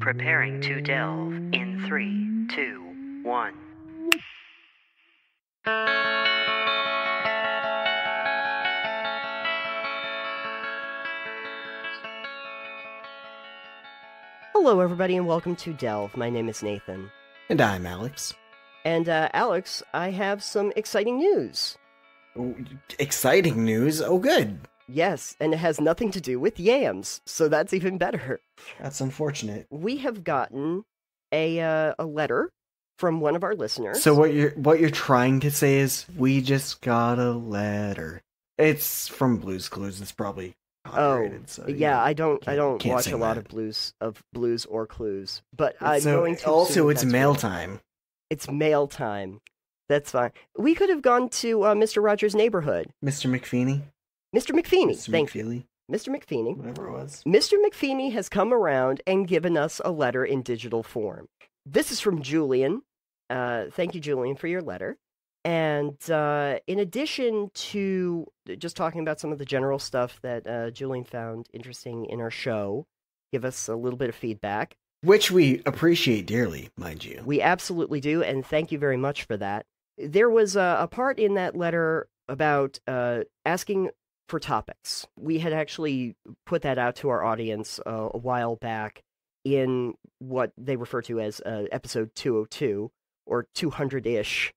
Preparing to delve in three, two, one. Hello, everybody, and welcome to Delve. My name is Nathan. And I'm Alex. And, uh, Alex, I have some exciting news. Exciting news. Oh, good. Yes, and it has nothing to do with yams, so that's even better. That's unfortunate. We have gotten a uh, a letter from one of our listeners. So what you're what you're trying to say is we just got a letter. It's from Blues Clues. It's probably Oh, so, you yeah. I don't I don't watch a lot that. of blues of blues or clues, but I'm so, going to also it's mail real. time. It's mail time. That's fine. We could have gone to uh, Mr. Rogers' neighborhood. Mr. McFeeny. Mr. McFeeny. Mr. Thank McFeely. Mr. McFeeny. Whatever it was. Mr. McFeeny has come around and given us a letter in digital form. This is from Julian. Uh, thank you, Julian, for your letter. And uh, in addition to just talking about some of the general stuff that uh, Julian found interesting in our show, give us a little bit of feedback. Which we appreciate dearly, mind you. We absolutely do, and thank you very much for that. There was a, a part in that letter about uh, asking for topics. We had actually put that out to our audience uh, a while back in what they refer to as uh, episode 202 or 200 ish,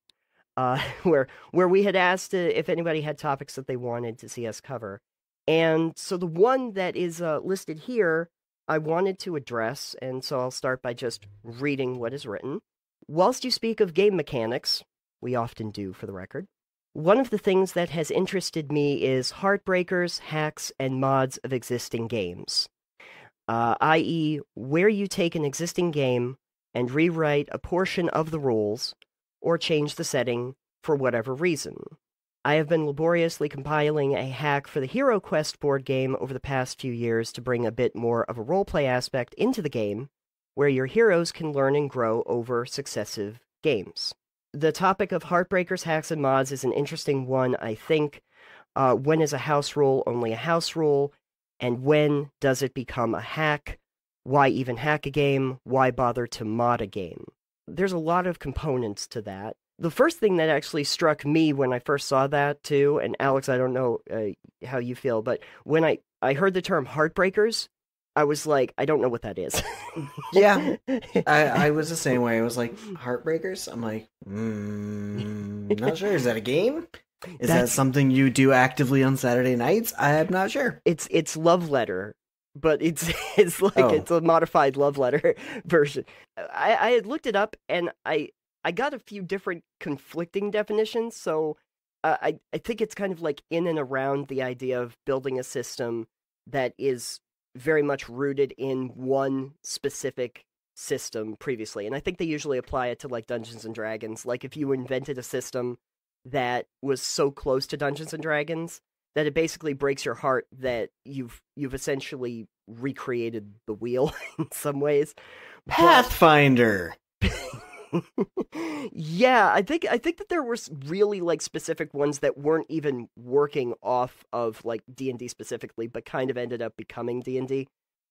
uh, where, where we had asked uh, if anybody had topics that they wanted to see us cover. And so the one that is uh, listed here I wanted to address, and so I'll start by just reading what is written. Whilst you speak of game mechanics, we often do for the record, one of the things that has interested me is heartbreakers, hacks, and mods of existing games. Uh, i.e., where you take an existing game and rewrite a portion of the rules or change the setting for whatever reason. I have been laboriously compiling a hack for the Hero Quest board game over the past few years to bring a bit more of a roleplay aspect into the game, where your heroes can learn and grow over successive games. The topic of heartbreakers, hacks, and mods is an interesting one, I think. Uh, when is a house rule only a house rule? And when does it become a hack? Why even hack a game? Why bother to mod a game? There's a lot of components to that the first thing that actually struck me when I first saw that too, and Alex, I don't know uh, how you feel, but when I I heard the term heartbreakers, I was like, I don't know what that is. Yeah. I, I was the same way. I was like, Heartbreakers? I'm like, mm, not sure. Is that a game? Is that something you do actively on Saturday nights? I'm not sure. it's it's love letter, but it's it's like Oh. it's a modified love letter version. I I had looked it up and I I got a few different conflicting definitions, so uh, I I think it's kind of like in and around the idea of building a system that is very much rooted in one specific system previously. And I think they usually apply it to like Dungeons and Dragons. Like if you invented a system that was so close to Dungeons and Dragons that it basically breaks your heart that you've you've essentially recreated the wheel in some ways. But- Pathfinder. yeah, I think I think that there were really like specific ones that weren't even working off of like D and D specifically, but kind of ended up becoming D and D.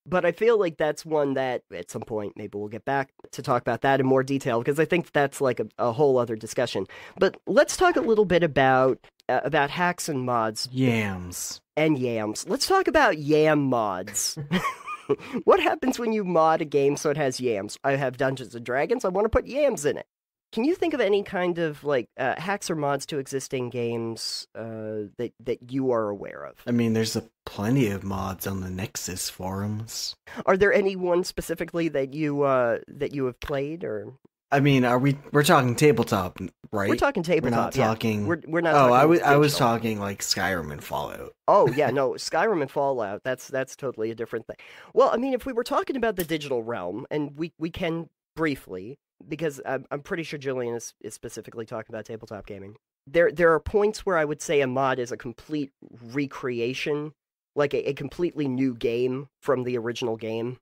But I feel like that's one that at some point maybe we'll get back to talk about that in more detail because I think that's like a, a whole other discussion. But let's talk a little bit about uh, about hacks and mods Yams. and yams. Let's talk about yam mods. what happens when you mod a game so it has yams? I have Dungeons and Dragons. I want to put yams in it. Can you think of any kind of like uh, hacks or mods to existing games uh, that that you are aware of? I mean, there's a plenty of mods on the Nexus forums. Are there any one specifically that you uh, that you have played, or I mean, are we? We're talking tabletop, right? we're talking tabletop. We're not yeah. talking. We're we're not. oh, I was I was talking like Skyrim and Fallout. Oh yeah, no, Skyrim and Fallout. That's that's totally a different thing. Well, I mean, if we were talking about the digital realm, and we we can briefly, because I'm I'm pretty sure Julian is, is specifically talking about tabletop gaming. There there are points where I would say a mod is a complete recreation, like a, a completely new game from the original game.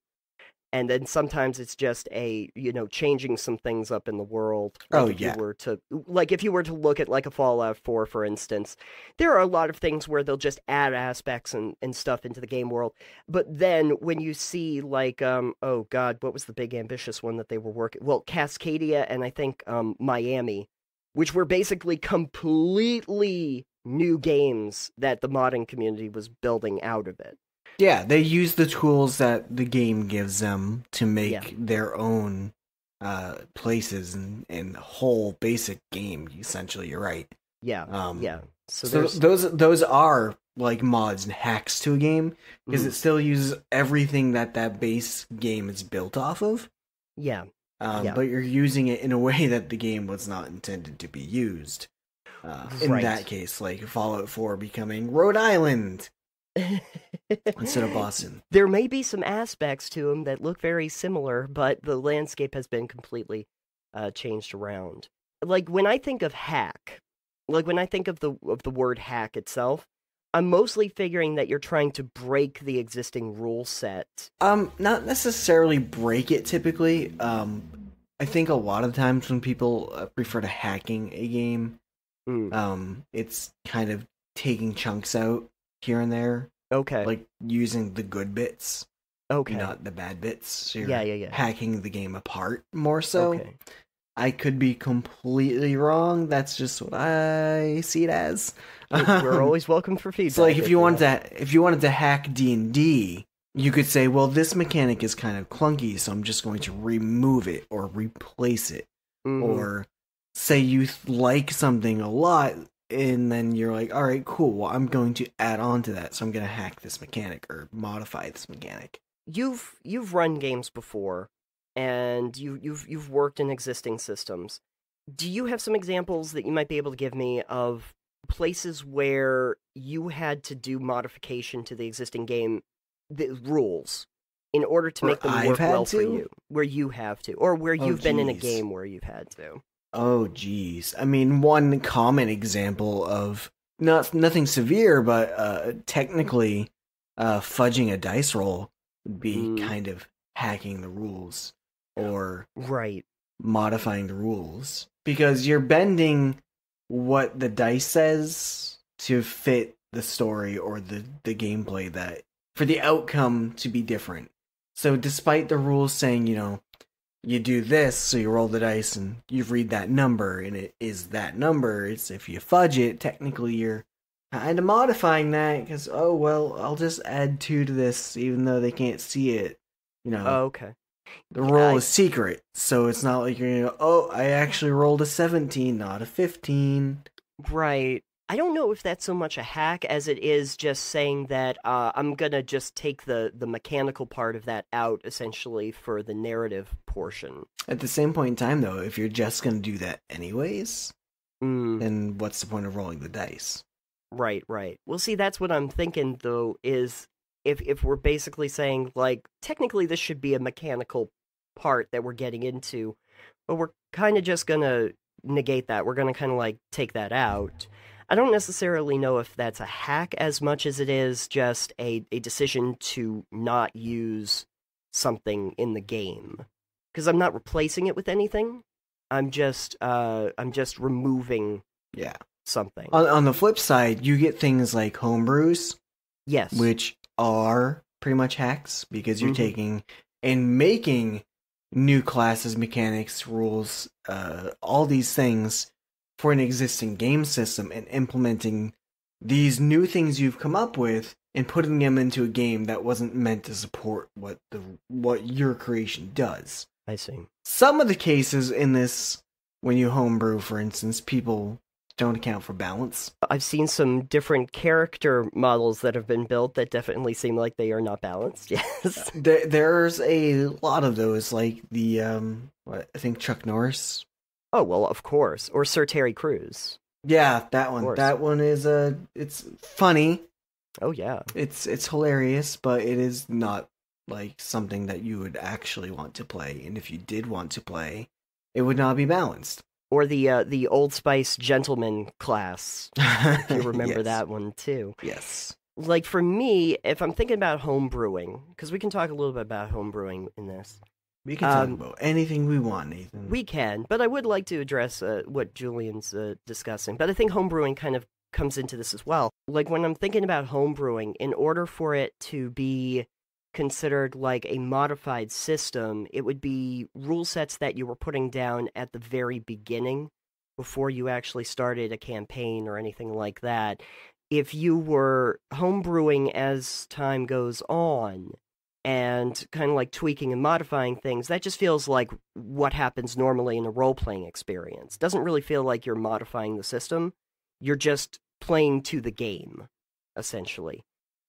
And then sometimes it's just a you know changing some things up in the world. Like Oh, if yeah. You were to like if you were to look at like a Fallout 4, for instance, there are a lot of things where they'll just add aspects and, and stuff into the game world. But then when you see like um oh god, what was the big ambitious one that they were working? Well, Cascadia and I think um Miami, which were basically completely new games that the modding community was building out of it. Yeah, they use the tools that the game gives them to make Yeah. their own uh places and and whole basic game. Essentially, you're right. Yeah. Um, yeah. So, So, those those are like mods and hacks to a game because Mhm. it still uses everything that that base game is built off of. yeah. Um, Yeah. But you're using it in a way that the game was not intended to be used. Uh, in Right. that case, like Fallout 4 becoming Rhode Island instead of Boston. there may be some aspects to them that look very similar, but the landscape has been completely uh, changed around. Like when I think of hack, like when I think of the of the word hack itself, I'm mostly figuring that you're trying to break the existing rule set. Um, not necessarily break it typically. Um, I think a lot of times when people uh, refer to hacking a game, Mm, um, it's kind of taking chunks out here and there, okay. like using the good bits, okay. not the bad bits. So you're yeah, yeah, yeah. hacking the game apart more so. okay. I could be completely wrong. That's just what I see it as. We're always welcome for feedback. So like if you wanted to if you wanted to hack D&D, you could say, "Well, this mechanic is kind of clunky, so I'm just going to remove it or replace it." Mhm. Or say you th- like something a lot and then you're like, "All right, cool. Well, I'm going to add on to that. So I'm going to hack this mechanic or modify this mechanic." you've you've run games before and you you've you've worked in existing systems. Do you have some examples that you might be able to give me of places where you had to do modification to the existing game the rules in order to make them work well for you where you have to or where Oh, you've been in a game where you've had to Oh, geez. I mean, one common example of not nothing severe, but uh, technically uh, fudging a dice roll would be Mm. kind of hacking the rules or right modifying the rules because you're bending what the dice says to fit the story or the the gameplay that for the outcome to be different. So despite the rules saying, you know, you do this, so you roll the dice and you read that number and it is that number, it's if you fudge it, technically you're kind of modifying that because oh well, I'll just add 2 to this even though they can't see it. You know, oh, okay the roll I- is secret, so it's not like you're gonna go, oh, I actually rolled a 17, not a 15. Right. I don't know if that's so much a hack as it is just saying that uh, I'm gonna just take the the mechanical part of that out essentially for the narrative portion. At the same point in time, though, if you're just gonna do that anyways, Mm, then what's the point of rolling the dice? right, right. Well, see, that's what I'm thinking though. Is if if we're basically saying like technically this should be a mechanical part that we're getting into, but we're kind of just gonna negate that. We're gonna kind of like take that out. I don't necessarily know if that's a hack as much as it is just a, a decision to not use something in the game. Because I'm not replacing it with anything. I'm just uh I'm just removing Yeah. something. On, on the flip side, you get things like homebrews, yes. which are pretty much hacks because you're Mhm. taking and making new classes, mechanics, rules, uh, all these things for an existing game system and implementing these new things you've come up with and putting them into a game that wasn't meant to support what the what your creation does. I see. Some of the cases in this when you homebrew, for instance, people don't account for balance. I've seen some different character models that have been built that definitely seem like they are not balanced. Yes. There, there's a lot of those, like the um, what, I think Chuck Norris. Oh well, of course. Or Sir Terry Crews. Yeah, that one. That one is uh, it's funny. Oh yeah. It's it's hilarious, but it is not like something that you would actually want to play. And if you did want to play, it would not be balanced. Or the uh, the Old Spice gentleman class. If you remember Yes. that one too. Yes. like for me, if I'm thinking about home brewing, because we can talk a little bit about home brewing in this. We can talk Um, about anything we want, Nathan. We can, but I would like to address uh, what Julian's uh, discussing. But I think homebrewing kind of comes into this as well. Like when I'm thinking about homebrewing, in order for it to be considered like a modified system, it would be rule sets that you were putting down at the very beginning before you actually started a campaign or anything like that. If you were homebrewing as time goes on, and kind of like tweaking and modifying things, that just feels like what happens normally in a role playing experience. Doesn't really feel like you're modifying the system. You're just playing to the game, essentially.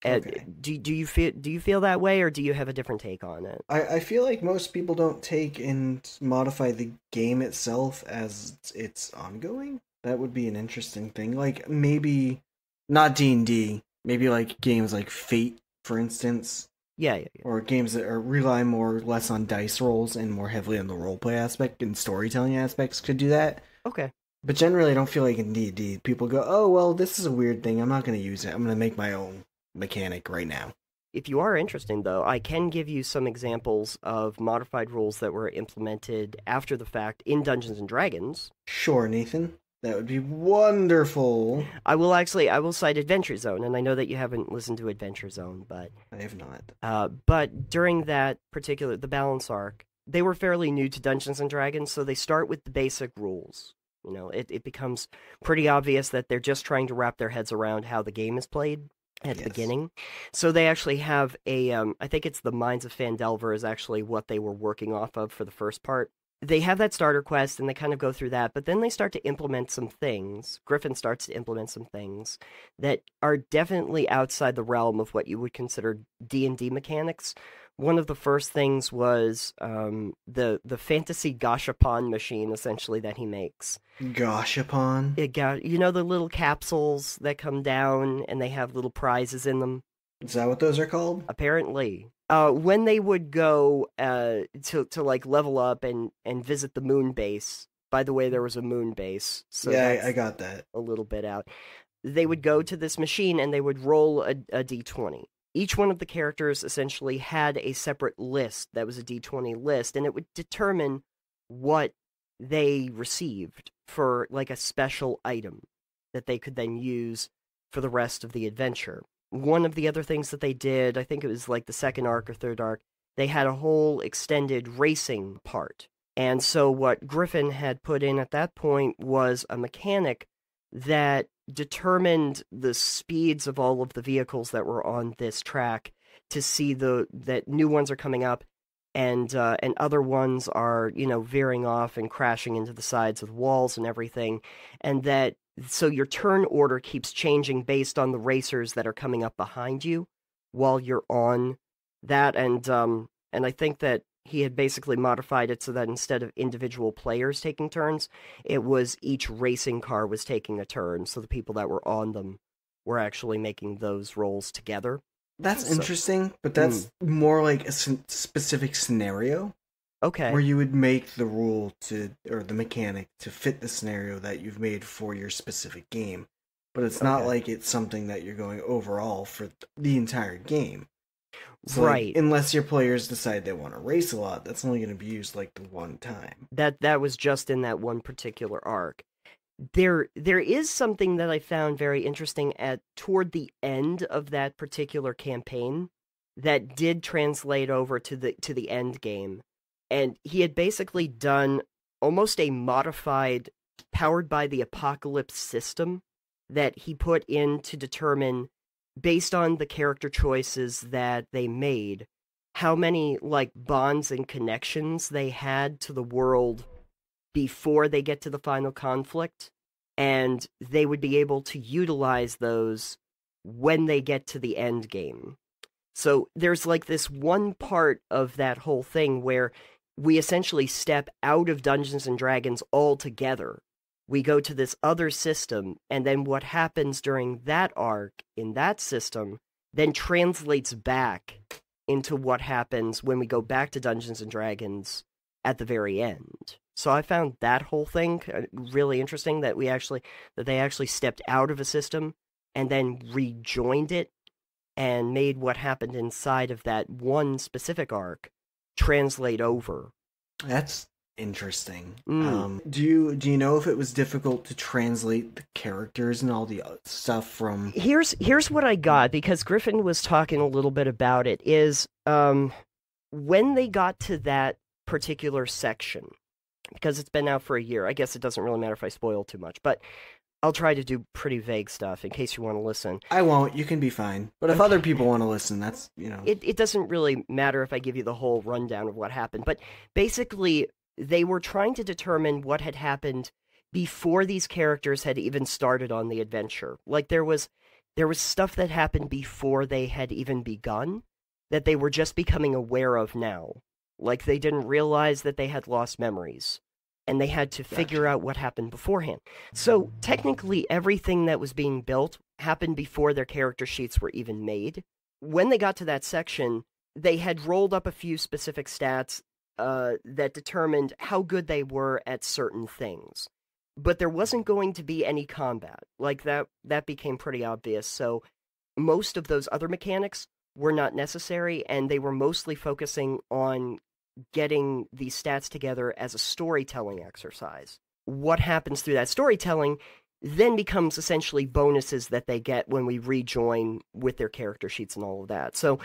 Uh, and Okay. do do you feel do you feel that way, or do you have a different take on it? I, I feel like most people don't take and modify the game itself as it's ongoing. That would be an interesting thing. Like maybe not D and D, maybe like games like Fate, for instance, Yeah, yeah, yeah. or games that are rely more less on dice rolls and more heavily on the roleplay aspect and storytelling aspects could do that. Okay. But generally, I don't feel like in D D people go, "Oh well, this is a weird thing. I'm not going to use it. I'm going to make my own mechanic right now." If you are interested, though, I can give you some examples of modified rules that were implemented after the fact in Dungeons and Dragons. Sure, Nathan. That would be wonderful. I will actually, I will cite Adventure Zone, and I know that you haven't listened to Adventure Zone, but I have not. uh, but during that particular the balance arc, they were fairly new to Dungeons and Dragons, so they start with the basic rules. You know, it, it becomes pretty obvious that they're just trying to wrap their heads around how the game is played at the beginning. So they actually have a, um, I think it's the Minds of Phandelver is actually what they were working off of for the first part. They have that starter quest and they kind of go through that, but then they start to implement some things. Griffin starts to implement some things that are definitely outside the realm of what you would consider D&D mechanics. One of the first things was um, the the fantasy gashapon machine, essentially that he makes. Gosh upon. It got you know the little capsules that come down and they have little prizes in them. Is that what those are called? Apparently, uh, when they would go uh, to to like level up and and visit the moon base. By the way, there was a moon base, so yeah, I, I got that. a little bit out. They would go to this machine and they would roll a, a d20. Each one of the characters essentially had a separate list that was a d20 list, and it would determine what they received for like a special item that they could then use for the rest of the adventure. One of the other things that they did, I think it was like the second arc or third arc, they had a whole extended racing part. And so what Griffin had put in at that point was a mechanic that determined the speeds of all of the vehicles that were on this track to see the that new ones are coming up and uh, and other ones are you know veering off and crashing into the sides of walls and everything and that so your turn order keeps changing based on the racers that are coming up behind you while you're on that and um and I think that he had basically modified it so that instead of individual players taking turns it was each racing car was taking a turn so the people that were on them were actually making those rolls together. That's So- interesting, but that's more like a specific scenario okay where you would make the rule to or the mechanic to fit the scenario that you've made for your specific game. But it's not Okay. like it's something that you're going overall for the entire game. So, like, right unless your players decide they want to race a lot, that's only going to be used like the one time. that that was just in that one particular arc there there is something that i found very interesting at toward the end of that particular campaign that did translate over to the to the end game and he had basically done almost a modified powered by the apocalypse system that he put in to determine based on the character choices that they made how many like bonds and connections they had to the world before they get to the final conflict and they would be able to utilize those when they get to the end game. So there's like this one part of that whole thing where we essentially step out of Dungeons and Dragons altogether. We go to this other system, and then what happens during that arc in that system then translates back into what happens when we go back to Dungeons and Dragons at the very end. So I found that whole thing uh, really interesting that we actually that they actually stepped out of a system and then rejoined it and made what happened inside of that one specific arc translate over. That's interesting. Mm. Um, do you do you know if it was difficult to translate the characters and all the stuff from? Here's here's what I got because Griffin was talking a little bit about it is um when they got to that particular section because it's been out for a year. I guess it doesn't really matter if I spoil too much, but I'll try to do pretty vague stuff in case you want to listen. I won't. You can be fine. But if other people want to listen, that's you know. It it doesn't really matter if I give you the whole rundown of what happened, but basically they were trying to determine what had happened before these characters had even started on the adventure. Like there was there was stuff that happened before they had even begun that they were just becoming aware of now. Like they didn't realize that they had lost memories and they had to figure out what happened beforehand. So technically everything that was being built happened before their character sheets were even made. When they got to that section, they had rolled up a few specific stats uh, that determined how good they were at certain things. But there wasn't going to be any combat. Like that that became pretty obvious. So most of those other mechanics were not necessary and they were mostly focusing on getting these stats together as a storytelling exercise. What happens through that storytelling then becomes essentially bonuses that they get when we rejoin with their character sheets and all of that. So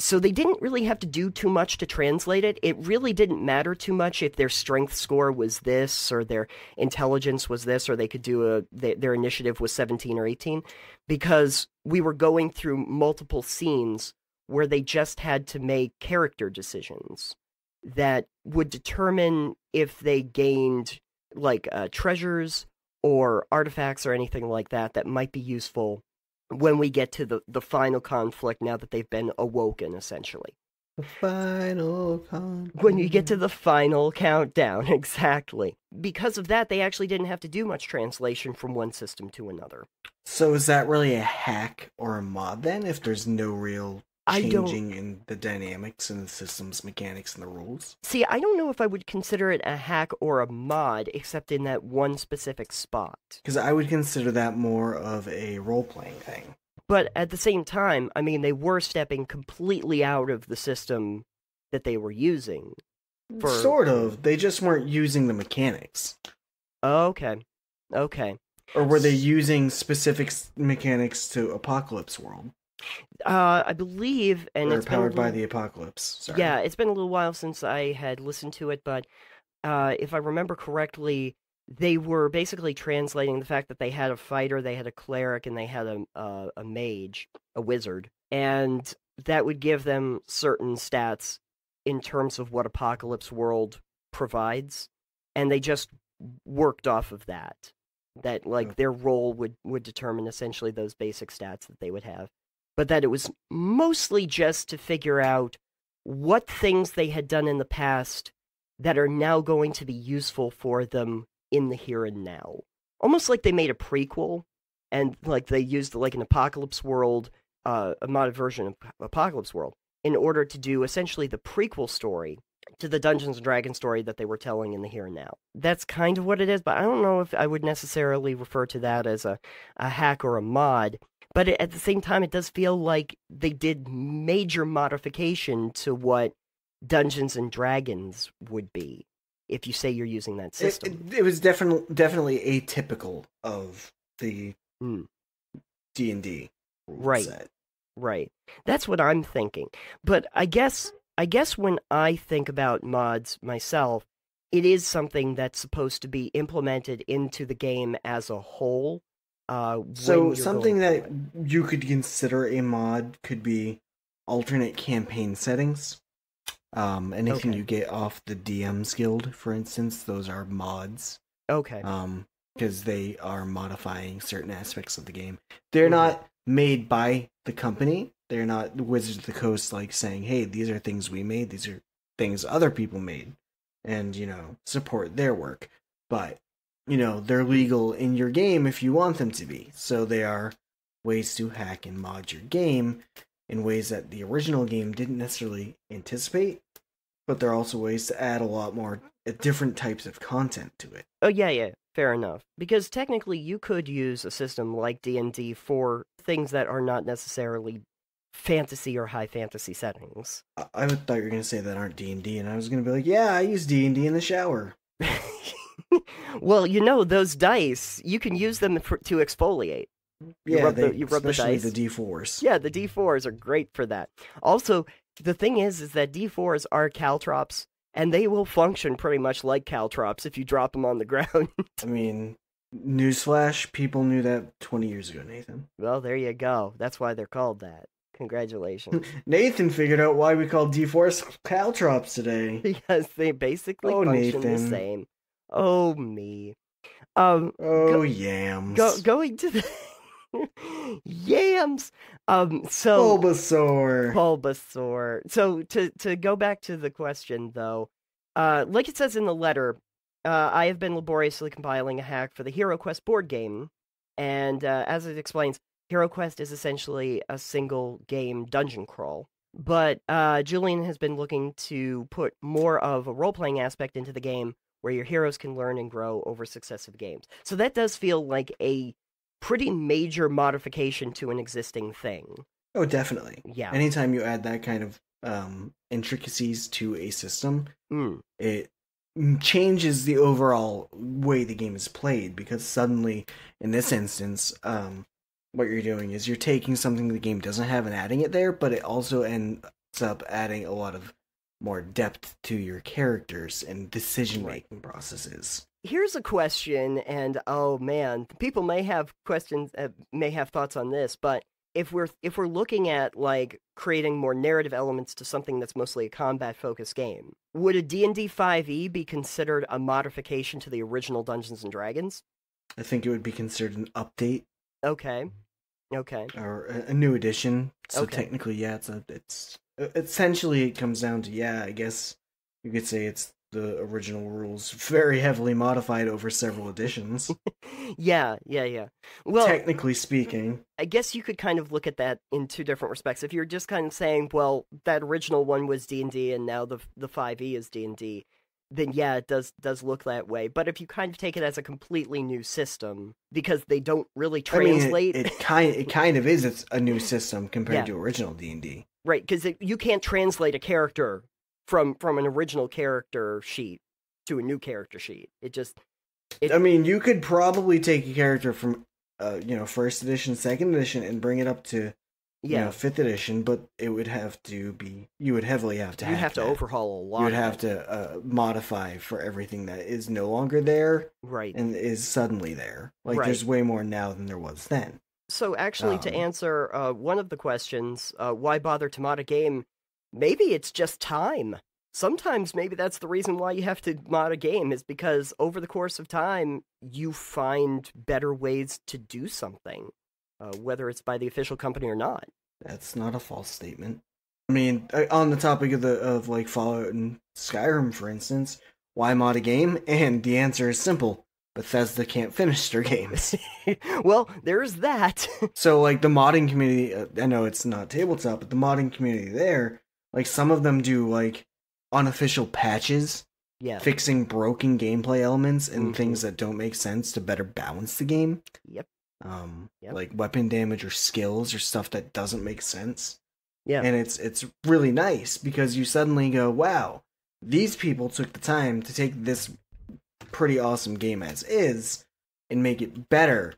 so they didn't really have to do too much to translate it. It really didn't matter too much if their strength score was this or their intelligence was this or they could do a their initiative was 17 or 18 because we were going through multiple scenes where they just had to make character decisions that would determine if they gained like uh, treasures or artifacts or anything like that that might be useful when we get to the, the final conflict now that they've been awoken essentially the final countdown. when you get to the final countdown exactly because of that they actually didn't have to do much translation from one system to another So is that really a hack or a mod then? If there's no real changing in the dynamics and the system's mechanics and the rules? see i don't know if i would consider it a hack or a mod except in that one specific spot Because I would consider that more of a role playing thing. But at the same time, I mean, they were stepping completely out of the system that they were using. For- Sort of. They just weren't using the mechanics. Okay. Okay. Or were they using specific mechanics to Apocalypse World? Uh, I believe, and or it's been powered by the Apocalypse. Sorry. Yeah, it's been a little while since I had listened to it, but uh, if I remember correctly, they were basically translating the fact that they had a fighter, they had a cleric, and they had a uh, a mage, a wizard, and that would give them certain stats in terms of what Apocalypse World provides, and they just worked off of that. That like their role would would determine essentially those basic stats that they would have but that it was mostly just to figure out what things they had done in the past that are now going to be useful for them in the here and now. Almost like they made a prequel and like they used like an apocalypse world, uh, a modded version of Apocalypse World in order to do essentially the prequel story to the Dungeons and Dragons story that they were telling in the here and now. That's kind of what it is, but I don't know if I would necessarily refer to that as a, a hack or a mod. But at the same time, it does feel like they did major modification to what Dungeons and Dragons would be if you say you're using that It, system. it, it was definitely definitely atypical of the Mm. D and D Right. set. Right. That's what I'm thinking. But I guess I guess when I think about mods myself, it is something that's supposed to be implemented into the game as a whole. Uh, So something that you could consider a mod could be alternate campaign settings. Um, anything Okay. you get off the DM's Guild, for instance, those are mods. okay, Um, because they are modifying certain aspects of the game. They're Mhm. not made by the company. They're not Wizards of the Coast like saying, "Hey, these are things we made. These are things other people made," and you know support their work. But you know they're legal in your game if you want them to be. So they are ways to hack and mod your game in ways that the original game didn't necessarily anticipate. But they're also ways to add a lot more uh, different types of content to it. Oh yeah, yeah, fair enough. Because technically, you could use a system like D and D for things that are not necessarily fantasy or high fantasy settings. I, I thought you were gonna say that aren't D and D, and I was gonna be like, yeah, I use D and D in the shower. well, you know those dice, you can use them for, to exfoliate. You yeah, rub the- you rub the especially dice. the D fours. Yeah, the D4s are great for that. Also, the thing is, is that D4s are caltrops, and they will function pretty much like caltrops if you drop them on the ground. I mean, newsflash, people knew that 20 years ago, Nathan. well, there you go. That's why they're called that. Congratulations. Nathan figured out why we call D4s caltrops today. because they basically Oh, function the same. Oh me. Um Oh, yams. go, going to the yams. Um so Bulbasaur. Bulbasaur. So to to go back to the question though, uh like it says in the letter, uh I have been laboriously compiling a hack for the Hero Quest board game and uh, as it explains, Hero Quest is essentially a single game dungeon crawl. But uh, Julian has been looking to put more of a role playing aspect into the game where your heroes can learn and grow over successive games. So that does feel like a pretty major modification to an existing thing. Oh, definitely. Yeah. Anytime you add that kind of um, intricacies to a system, Mm. it changes the overall way the game is played because suddenly, in this instance, um, what you're doing is you're taking something the game doesn't have and adding it there, but it also ends up adding a lot of more depth to your characters and decision making processes. Here's a question, and oh man, people may have questions, uh, may have thoughts on this, but if we're if we're looking at like creating more narrative elements to something that's mostly a combat focused game, would a D&D 5e E be considered a modification to the original Dungeons and Dragons? I think it would be considered an update Okay. Okay. or a, a new edition. So Okay. technically, yeah, it's a it's essentially it comes down to yeah, I guess you could say it's the original rules very heavily modified over several editions. Yeah, yeah, yeah. Well, technically speaking, I guess you could kind of look at that in two different respects. If you're just kind of saying, well, that original one was D and D, and now the the five E is D and D, then yeah, it does does look that way. But if you kind of take it as a completely new system, because they don't really I mean, it- translate, it, kind it kind of is it's a new system compared Yeah. to original D and D. right? Because you can't translate a character from from an original character sheet to a new character sheet. It just It- I mean, you could probably take a character from uh, you know first edition, second edition, and bring it up to you yeah, know fifth edition, but it would have to be you would heavily have to you have to that. overhaul a lot. you would have it. to uh, modify for everything that is no longer there right. and is suddenly there. Like Right. there's way more now than there was then. So actually, to Um, answer uh, one of the questions, uh, why bother to mod a game? Maybe it's just time. Sometimes maybe that's the reason why you have to mod a game is because over the course of time you find better ways to do something, uh, whether it's by the official company or not. That's not a false statement. I mean, uh, on the topic of the of like Fallout and Skyrim, for instance, why mod a game? And the answer is simple: Bethesda can't finish their games. well, there's that. so, like the modding community, uh, I know it's not tabletop, but the modding community there, like some of them do like unofficial patches yeah. fixing broken gameplay elements and Mhm. things that don't make sense to better balance the game. Yep. Um, Yep. like weapon damage or skills or stuff that doesn't make sense. Yeah. And it's it's really nice because you suddenly go, wow, these people took the time to take this pretty awesome game as is and make it better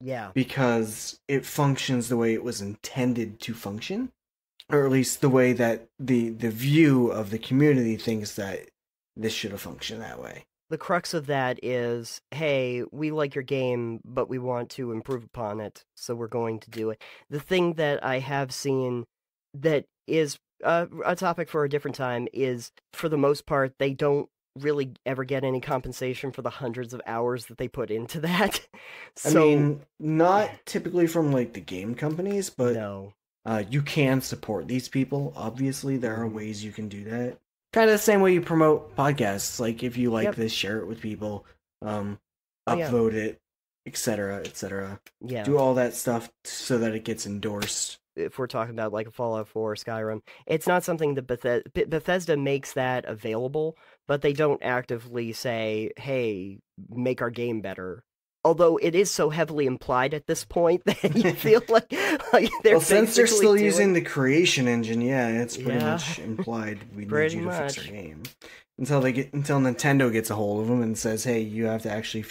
Yeah. because it functions the way it was intended to function or at least the way that the the view of the community thinks that this should have functioned that way the crux of that is hey we like your game but we want to improve upon it so we're going to do it the thing that i have seen that is uh, a topic for a different time is for the most part they don't really ever get any compensation for the hundreds of hours that they put into that. So i mean not typically from like the game companies but no. uh, you can support these people. Obviously there are ways you can do that. Kind of the same way you promote podcasts like if you like Yep. this share it with people um Oh, yeah. upvote it etc etc yeah. Do all that stuff so that it gets endorsed. If we're talking about like a Fallout 4 or Skyrim, it's not something that Bethes- Be- Bethesda makes that available, but they don't actively say, "Hey, make our game better." Although it is so heavily implied at this point that you feel like, like they're well, since they're still doing- using the creation engine, yeah, it's pretty Yeah. much implied we need you to fix our game until they get until Nintendo gets a hold of them and says, "Hey, you have to actually,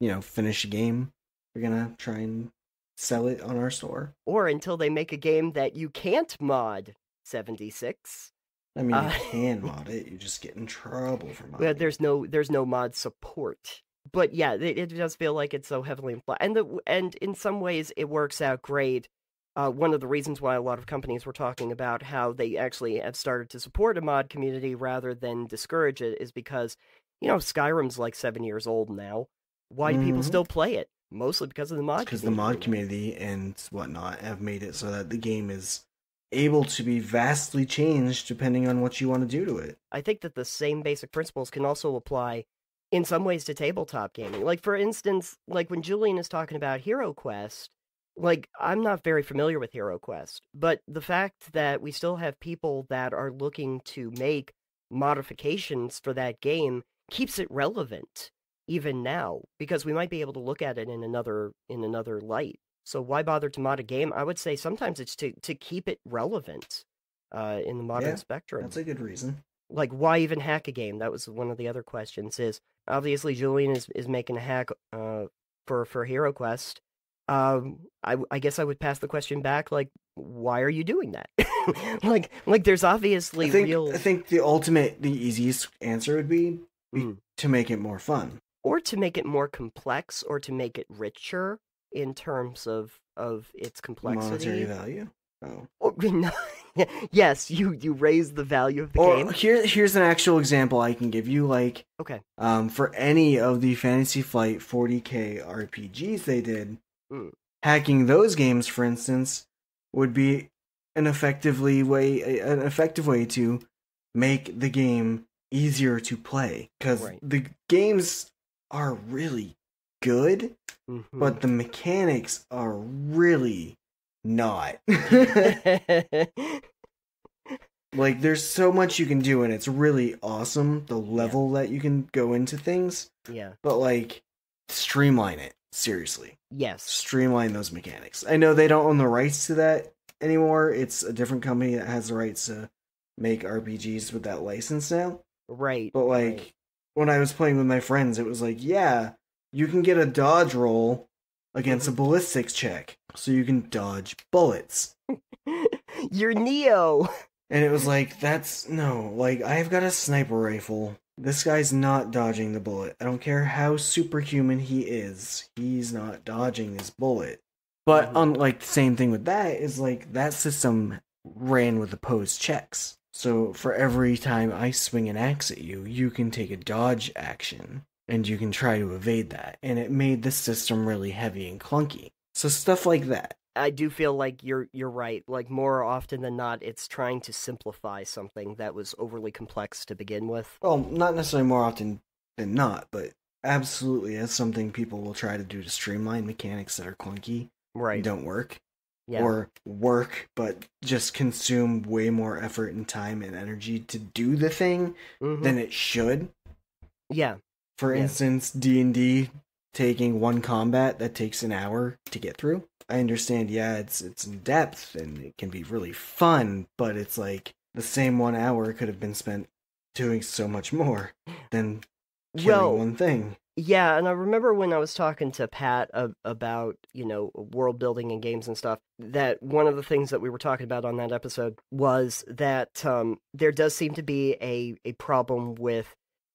you know, finish a game. We're gonna try and sell it on our store." or until they make a game that you can't mod 76. I mean, Uh, you can mod it. You just get in trouble for modding. Well, there's no there's no mod support. But yeah, it, it does feel like it's so heavily implied, and the and in some ways it works out great. Uh, one of the reasons why a lot of companies were talking about how they actually have started to support a mod community rather than discourage it is because you know Skyrim's like seven years old now. Why do people Mhm. still play it? Mostly because of the mod. because the mod community and whatnot have made it so that the game is able to be vastly changed depending on what you want to do to it. I think that the same basic principles can also apply in some ways to tabletop gaming. Like for instance, like when Julian is talking about Hero Quest, like I'm not very familiar with Hero Quest, but the fact that we still have people that are looking to make modifications for that game keeps it relevant even now because we might be able to look at it in another in another light. So why bother to mod a game? I would say sometimes it's to to keep it relevant uh, in the modern Yeah, spectrum That's a good reason. like why even hack a game that was one of the other questions is obviously julian is, is making a hack uh, for for hero quest um I, I guess i would pass the question back like why are you doing that like like there's obviously I think real I think the ultimate, the easiest answer would be, Mm. to make it more fun. or to make it more complex or to make it richer in terms of of its complexity Monetary value. Oh. Or- no, yes you you raise the value of the Or game here, here's an actual example I can give you. Like, okay um, for any of the Fantasy Flight 40k RPGs they did, Mm. hacking those games, for instance, would be an effectively way, an effective way to make the game easier to play because Right. the games are really good, Mhm. but the mechanics are really not. like there's so much you can do and it's really awesome the level that you can go into things yeah. but like streamline it seriously. Yes. Streamline those mechanics. I know they don't own the rights to that anymore. It's a different company that has the rights to make rpgs with that license now. Right but like right. when i was playing with my friends it was like yeah you can get a dodge roll against a ballistics check so you can dodge bullets You're Neo. And it was like, that's no, like, I've got a sniper rifle. This guy's not dodging the bullet. I don't care how superhuman he is, he's not dodging this bullet. But Mhm. unlike the same thing with that is like that system ran with opposed checks. So for every time I swing an axe at you, you can take a dodge action and you can try to evade that. And it made the system really heavy and clunky. So stuff like that. I do feel like you're you're right. Like more often than not, it's trying to simplify something that was overly complex to begin with. Well, not necessarily more often than not, but absolutely as something people will try to do to streamline mechanics that are clunky Right. and don't work. yeah. Or work but just consume way more effort and time and energy to do the thing Mhm. than it should. yeah. For Yeah. instance, D&D taking one combat that takes an hour to get through. I understand, yeah, it's it's in depth and it can be really fun, but it's like the same 1 hour could have been spent doing so much more than killing Well, one thing. Yeah, and I remember when I was talking to Pat ab- about, you know, world building and games and stuff, that one of the things that we were talking about on that episode was that um, there does seem to be a, a problem with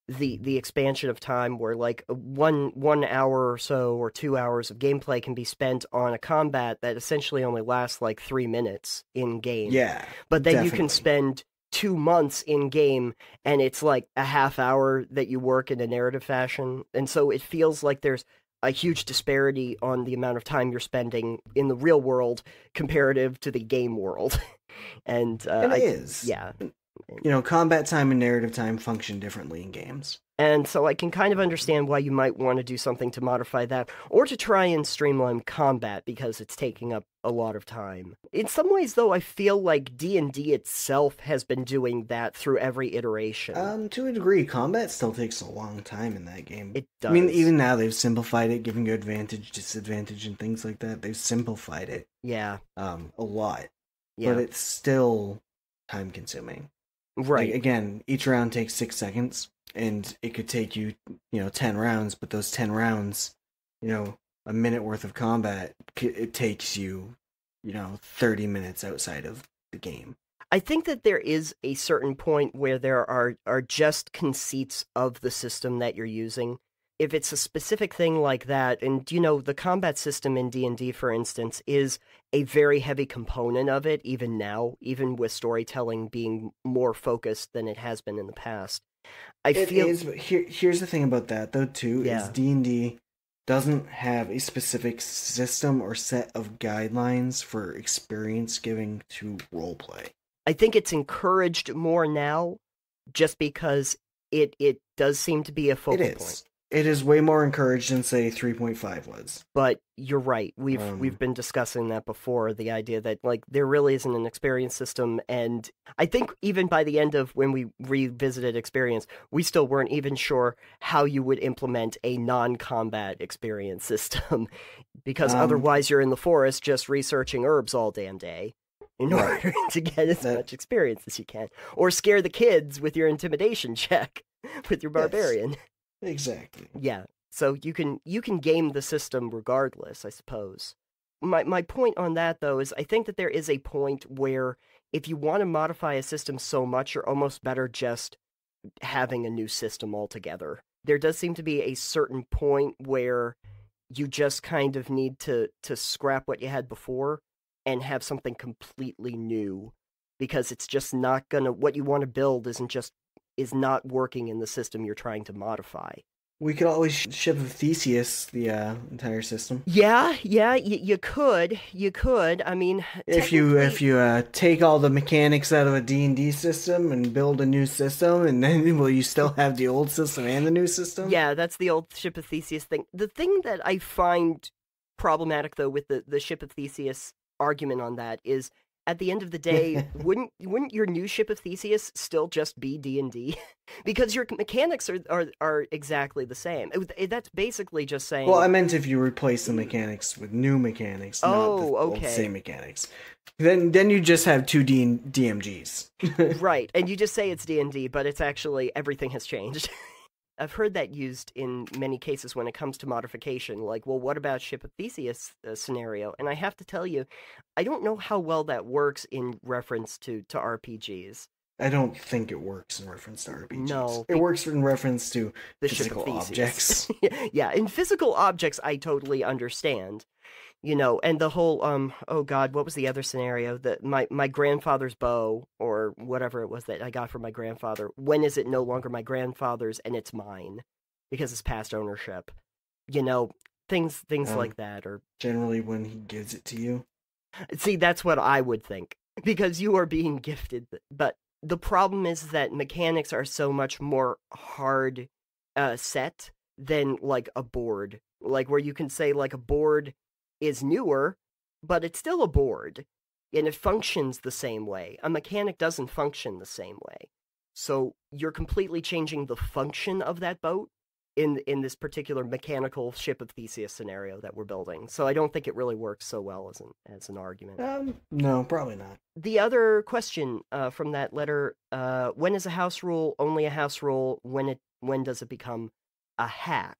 the the expansion of time where like one one hour or so or two hours of gameplay can be spent on a combat that essentially only lasts like three minutes in game. Yeah. But then you can spend two months in game and it's like a half hour that you work in a narrative fashion. And so it feels like there's a huge disparity on the amount of time you're spending in the real world comparative to the game world. and uh, And I, it is. yeah. You know, combat time and narrative time function differently in games. And so I can kind of understand why you might want to do something to modify that, or to try and streamline combat because it's taking up a lot of time. In some ways, though, I feel like D and D itself has been doing that through every iteration. Um, to a degree, combat still takes a long time in that game. it does. I mean, even now they've simplified it, giving you advantage, disadvantage, and things like that. They've simplified it yeah, um a lot, yeah, but it's still time consuming. Right. Like, again, each round takes six seconds, and it could take you, you know, ten rounds. But those ten rounds, you know, a minute worth of combat, it takes you, you know, thirty minutes outside of the game. I think that there is a certain point where there are are just conceits of the system that you're using. If it's a specific thing like that, and you know, the combat system in D and D, for instance, is a very heavy component of it, even now, even with storytelling being more focused than it has been in the past. I It feel is, here, here's the thing about that though too is D and D doesn't have a specific system or set of guidelines for experience giving to roleplay. I think it's encouraged more now, just because it it does seem to be a focal It is. point. It is way more encouraged than say 3.5 was. but you're right. We've Um, we've been discussing that before. The idea that like there really isn't an experience system, and I think even by the end of when we revisited experience, we still weren't even sure how you would implement a non-combat experience system, because Um, otherwise you're in the forest just researching herbs all damn day. In Right. order to get as That- much experience as you can, or scare the kids with your intimidation check with your Yes. Exactly. Yeah. So you can you can game the system regardless, I suppose. My my point on that though is I think that there is a point where if you want to modify a system so much, you're almost better just having a new system altogether. There does seem to be a certain point where you just kind of need to to scrap what you had before and have something completely new because it's just not gonna what you want to build isn't just is not working in the system you're trying to modify. We could always ship of Theseus the uh, entire system. Yeah, yeah, y- you could, you could. I mean, If you if you uh, take all the mechanics out of a D&D system and build a new system and then will you still have the old system and the new system? yeah, that's the old ship of Theseus thing. The thing that I find problematic though with the the ship of Theseus argument on that is at the end of the day, wouldn't wouldn't your new ship of Theseus still just be D and D? Because your mechanics are, are are exactly the same. It- eh, That's basically just saying. Well, I meant if you replace the mechanics with new mechanics, not the Oh, okay. same mechanics. Then then you just have two D- DMGs. right and you just say it's d&d but it's actually everything has changed i've heard that used in many cases when it comes to modification like well what about ship of theseus uh, scenario and i have to tell you i don't know how well that works in reference to to rpgs I don't think it works in reference to RPGs. No, it works in reference to the physical objects. yeah in physical objects i totally understand you know and the whole um oh god what was the other scenario that my my grandfather's bow or whatever it was that i got from my grandfather when is it no longer my grandfather's and it's mine because it's past ownership? You know things things Um, like that or Generally, when he gives it to you, see that's what i would think because you are being gifted but the problem is that mechanics are so much more hard uh, set than like a board like where you can say like a board is newer but it's still a board and it functions the same way a mechanic doesn't function the same way so you're completely changing the function of that boat in in this particular mechanical ship of theseus scenario that we're building so i don't think it really works so well as an as an argument um, no, probably not. the other question uh, from that letter: uh, When is a house rule only a house rule? When it when does it become a hack?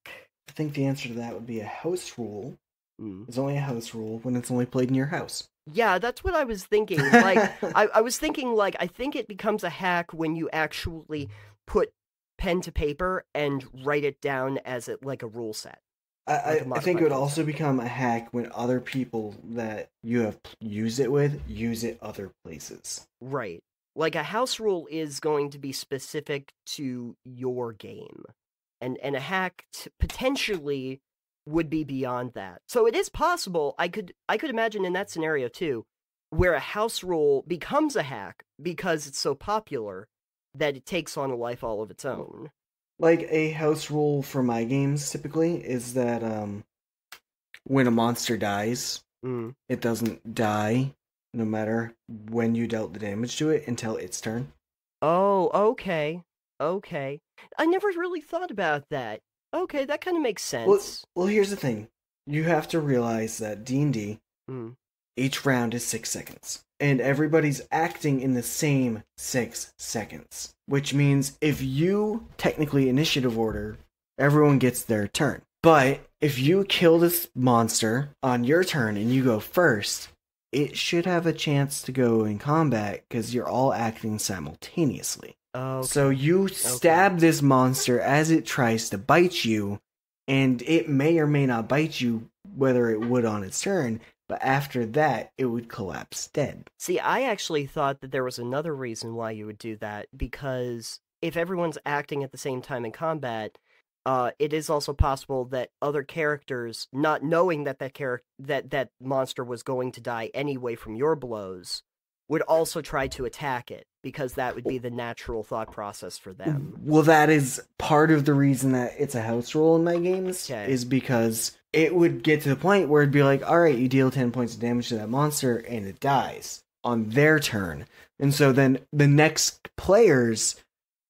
I think the answer to that would be a house rule. Mm. It's only a house rule when it's only played in your house. Yeah, that's what I was thinking. Like, I, I was thinking, like, I think it becomes a hack when you actually put pen to paper and write it down as it like a rule set. I, Like a I, I think it would rule also become a hack when other people that you have p- used it with use it other places. Right. Like a house rule is going to be specific to your game. And and a hack t- potentially would be beyond that. So it is possible. I could I could imagine in that scenario too where a house rule becomes a hack because it's so popular that it takes on a life all of its own. Like a house rule for my games typically is that um when a monster dies, Mm. it doesn't die no matter when you dealt the damage to it until its turn. Oh, okay. Okay. I never really thought about that. Okay, that kind of makes sense. Well, well, here's the thing. You have to realize that D&D Mm. each round is 6 seconds and everybody's acting in the same 6 seconds, which means if you technically initiative order, everyone gets their turn. But if you kill this monster on your turn and you go first, it should have a chance to go in combat because you're all acting simultaneously. Okay. So you stab this monster as it tries to bite you, and it may or may not bite you, whether it would on its turn, but after that, it would collapse dead. See, I actually thought that there was another reason why you would do that because if everyone's acting at the same time in combat, uh, it is also possible that other characters, not knowing that that character that that monster was going to die anyway from your blows, would also try to attack it because that would be the natural thought process for them. Well, that is part of the reason that it's a house rule in my games, Okay. is because it would get to the point where it'd be like, all right, you deal 10 points of damage to that monster, and it dies on their turn. And so then the next players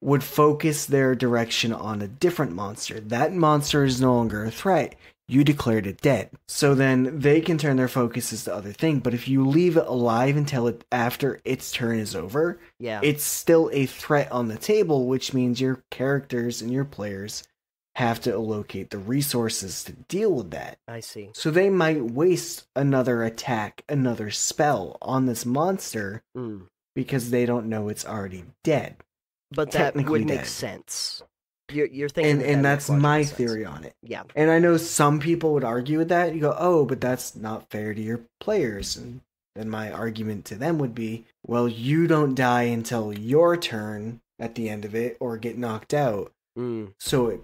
would focus their direction on a different monster. That monster is no longer a threat. You declared it dead. So then they can turn their focuses to other thing. But if you leave it alive until it after its turn is over, Yeah. it's still a threat on the table, which means your characters and your players have to allocate the resources to deal with that. I see. So they might waste another attack, another spell on this monster Mm. because they don't know it's already dead. But that would make dead. sense. You're, you're thinking, And that and that that's my sense. theory on it. Yeah. And I know some people would argue with that. You go, "Oh, but that's not fair to your players." And then my argument to them would be, "Well, you don't die until your turn at the end of it or get knocked out." Mm. So it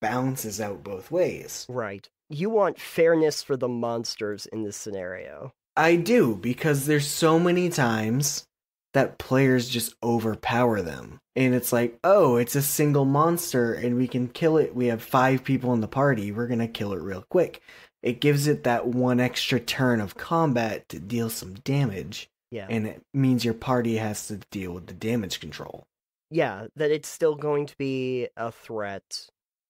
balances out both ways. Right. You want fairness for the monsters in this scenario. I do because there's so many times that players just overpower them. And it's like, "Oh, it's a single monster and we can kill it. We have 5 people in the party. We're going to kill it real quick." It gives it that one extra turn of combat to deal some damage, Yeah. and it means your party has to deal with the damage control. yeah, that it's still going to be a threat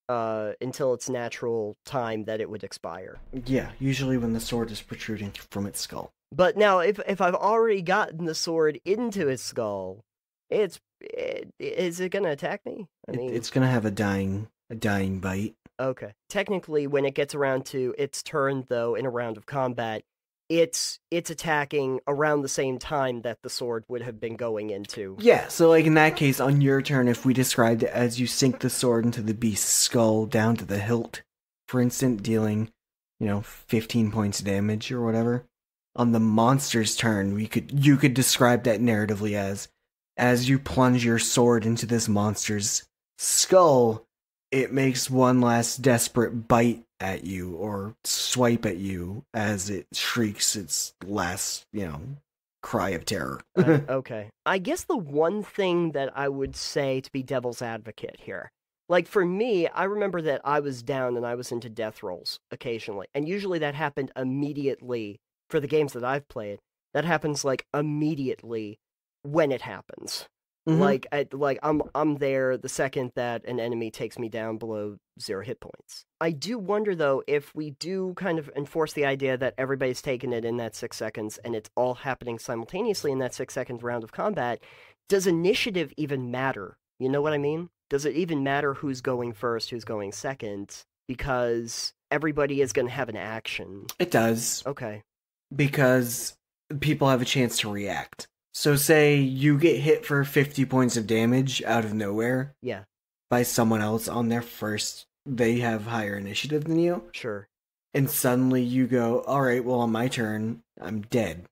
uh until its natural time that it would expire. Yeah, usually when the sword is protruding from its skull. But now if if I've already gotten the sword into his skull, it's it, is it going to attack me? I mean, it's going to have a dying a dying bite. Okay. Technically, when it gets around to its turn, though, in a round of combat, it's it's attacking around the same time that the sword would have been going into. Yeah, so like in that case, on your turn, if we described it as you sink the sword into the beast's skull down to the hilt, for instance, dealing, you know, 15 points of damage or whatever. On the monster's turn, we could you could describe that narratively as as you plunge your sword into this monster's skull, it makes one last desperate bite at you or swipe at you as it shrieks its last, you know, cry of terror. Uh, okay. I guess the one thing that I would say to be devil's advocate here, like for me, I remember that I was down and I was into death rolls occasionally, and usually that happened immediately for the games that I've played. That happens like immediately when it happens. Mhm. Like, I, like I'm I'm there the second that an enemy takes me down below zero hit points. I do wonder though if we do kind of enforce the idea that everybody's taking it in that six seconds and it's all happening simultaneously in that six second round of combat. Does initiative even matter? You know what I mean? Does it even matter who's going first, who's going second? Because everybody is going to have an action. It does. Okay. Because people have a chance to react. So, say you get hit for 50 points of damage out of nowhere Yeah. by someone else on their first, they have higher initiative than you, Sure. and suddenly you go, All right, well, on my turn, I'm dead.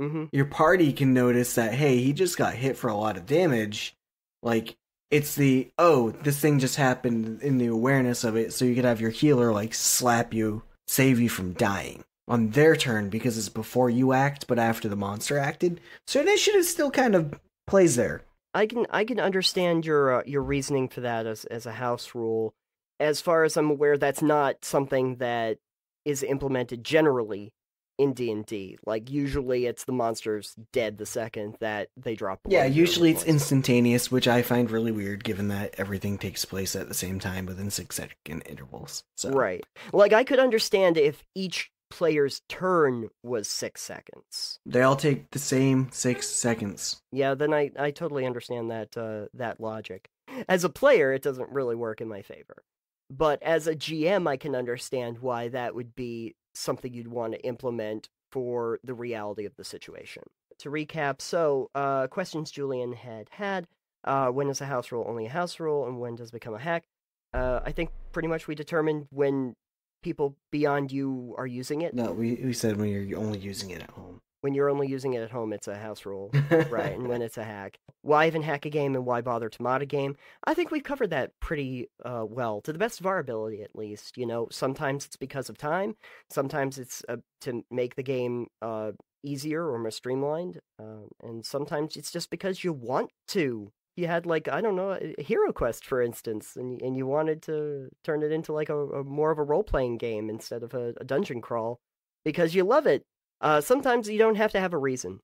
Mm-hmm. Your party can notice that, hey, he just got hit for a lot of damage. Like, it's the, oh, this thing just happened in the awareness of it, so you could have your healer, like, slap you, save you from dying on their turn because it's before you act, but after the monster acted. So initiative still kind of plays there. I can I can understand your uh, your reasoning for that as as a house rule. As far as I'm aware, that's not something that is implemented generally in D and D. Like usually, it's the monsters dead the second that they drop. Yeah, usually it's instantaneous, which I find really weird given that everything takes place at the same time within six second intervals. So right. Like I could understand if each player's turn was six seconds. they all take the same six seconds. Yeah, then I, I totally understand that uh, that logic. As a player, it doesn't really work in my favor. But as a GM, I can understand why that would be something you'd want to implement for the reality of the situation. To recap, so uh, questions Julian had had: uh, when is a house rule only a house rule, and when does it become a hack? Uh, I think pretty much we determined when people beyond you are using it. No, we we said when you're only using it at home. When you're only using it at home, it's a house rule. right, and when it's a hack. Why even hack a game and why bother to mod a game? I think we've covered that pretty uh, well, to the best of our ability at least. You know, sometimes it's because of time, sometimes it's uh, to make the game uh, easier or more streamlined, uh, and sometimes it's just because you want to. You had like I don't know a Hero Quest for instance, and and you wanted to turn it into like a, a more of a role playing game instead of a, a dungeon crawl because you love it. Uh, sometimes you don't have to have a reason.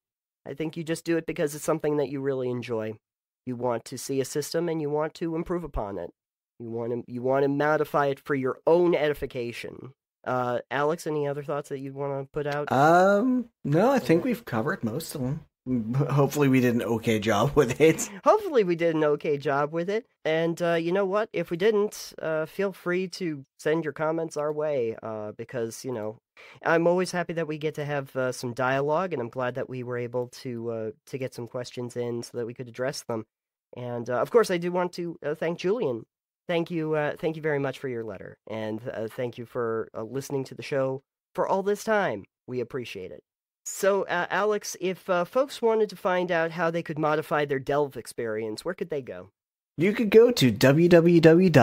I think you just do it because it's something that you really enjoy. You want to see a system and you want to improve upon it. You want to you want to modify it for your own edification. Uh, Alex, any other thoughts that you'd want to put out? Um, no, I think we've covered most of them. Hopefully, we did an okay job with it. Hopefully, we did an okay job with it. And uh, you know what? If we didn't, uh, feel free to send your comments our way uh, because, you know, I'm always happy that we get to have uh, some dialogue, and I'm glad that we were able to uh, to get some questions in so that we could address them. And uh, of course, I do want to thank Julian. Thank you, thank you very much for your letter, and thank you for listening to the show for all this time. We appreciate it. So, uh, Alex, if uh, folks wanted to find out how they could modify their Delve experience, where could they go? You could go to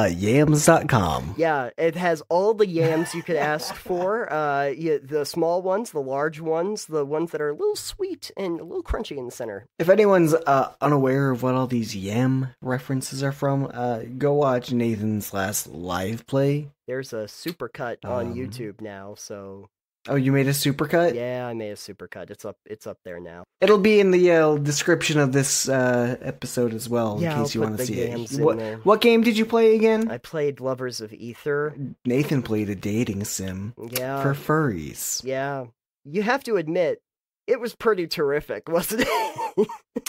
www.yams.com. Yeah, it has all the yams you could ask for. Uh, yeah, the small ones, the large ones, the ones that are a little sweet and a little crunchy in the center. If anyone's uh, unaware of what all these yam references are from, uh, go watch Nathan's last live play. There's a supercut on Um, YouTube now, so Oh, you made a supercut? yeah, I made a supercut. It's up, it's up there now. It'll be in the uh, description of this uh, episode as well, in Yeah, case I'll you want to see it. in What, there. what game did you play again? I played Lovers of Aether. Nathan played a dating sim Yeah, for furries. yeah. You have to admit, it was pretty terrific, wasn't it?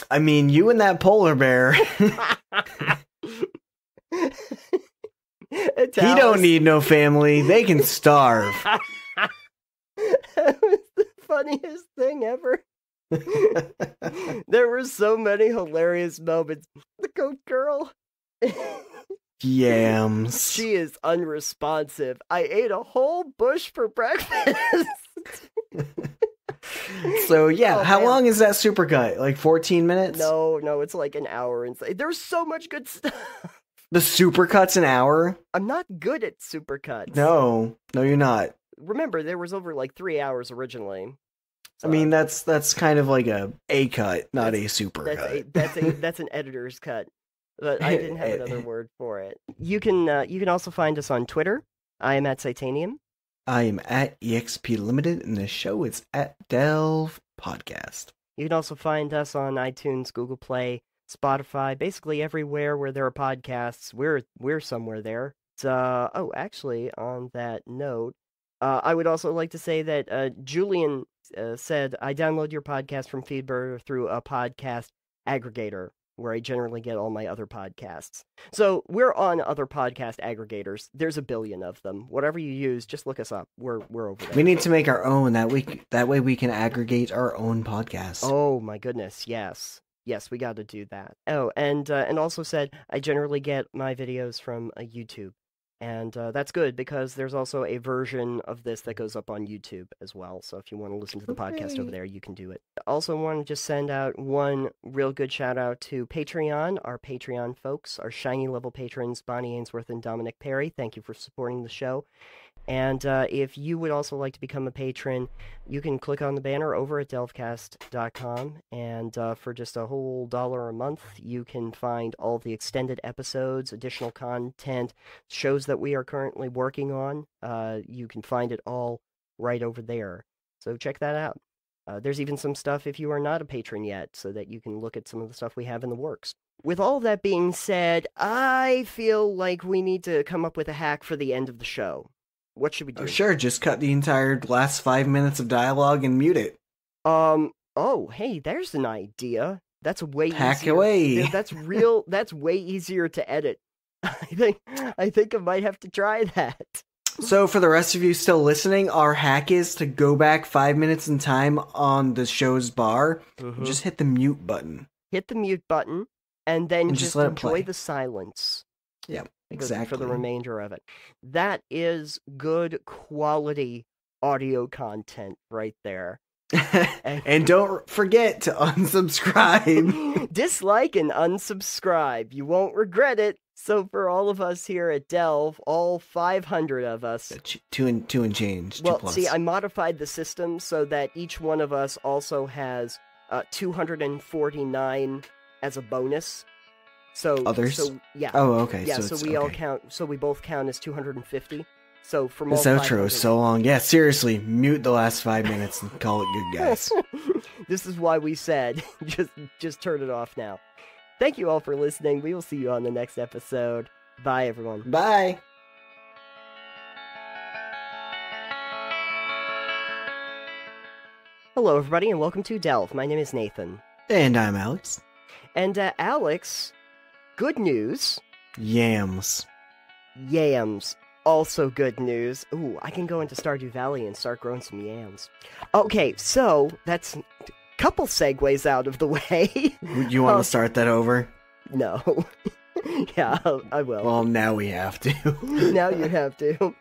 I mean, you and that polar bear. he don't need no family. They can starve. That was the funniest thing ever. there were so many hilarious moments. The goat girl. Yams. she is unresponsive. I ate a whole bush for breakfast. So yeah, Oh, how man. long is that supercut? Like 14 minutes? no, no, it's like an hour inside. There's so much good stuff. The supercut's an hour? I'm not good at supercuts. No. No, you're not. Remember, there was over like three hours originally. I mean, that's that's kind of like a A cut, not a That's supercut. a that's a that's an editor's cut. But I didn't have another word for it. You can uh, you can also find us on Twitter. I am at Psitanium. I am at EXP Limited, and the show is at Delve Podcast. You can also find us on iTunes, Google Play, Spotify, basically everywhere where there are podcasts. We're we're somewhere there. Uh, oh, actually, on that note, uh, I would also like to say that uh, Julian uh, said I download your podcast from Feedburner through a podcast aggregator where I generally get all my other podcasts. So we're on other podcast aggregators. There's a billion of them. Whatever you use, just look us up. We're we're over there. We need to make our own that we that way we can aggregate our own podcast. Oh my goodness, yes. Yes, we got to do that. Oh, and uh, and also said I generally get my videos from uh, YouTube. And uh, that's good because there's also a version of this that goes up on YouTube as well. So if you want to listen to the podcast over there, you can do it. Also, want to just send out one real good shout out to Patreon, our Patreon folks, our shiny level patrons, Bonnie Ainsworth and Dominic Perry. Thank you for supporting the show. And uh, if you would also like to become a patron, you can click on the banner over at delvcast.com. And uh, for just a whole dollar a month, you can find all the extended episodes, additional content, shows that we are currently working on. Uh, you can find it all right over there. So check that out. Uh, there's even some stuff if you are not a patron yet, so that you can look at some of the stuff we have in the works. With all that being said, I feel like we need to come up with a hack for the end of the show. What should we do? Oh, sure, just cut the entire last five minutes of dialogue and mute it. Um. Oh, hey, there's an idea. That's way Hack easier. away. That's real. that's way easier to edit. I think. I think I might have to try that. So, for the rest of you still listening, our hack is to go back five minutes in time on the show's bar. Mhm. Just hit the mute button. hit the mute button and then And just, just let it enjoy play. the silence. Yep, for- exactly. For the remainder of it. That is good quality audio content right there. and don't forget to unsubscribe. Dislike and unsubscribe. You won't regret it. So for all of us here at Delve, all 500 of us, two and two and change. well, plus. see, I modified the system so that each one of us also has uh, 249 as a bonus. So Others? So yeah. Oh, okay. yeah. so, So, we all count. So we both count as 250. So from This all outro is so long. Yeah, seriously, mute the last five minutes and call it good, guys. this is why we said just just turn it off now. Thank you all for listening. We will see you on the next episode. Bye, everyone. Bye. Hello, everybody, and welcome to Delve. My name is Nathan. And I'm Alex. And uh, Alex, good news. Yams. Yams. Also good news. Ooh, I can go into Stardew Valley and start growing some yams. Okay, so that's a couple segues out of the way. Would you want to um, start that over? no. yeah, I will. Well, now we have to. now you have to.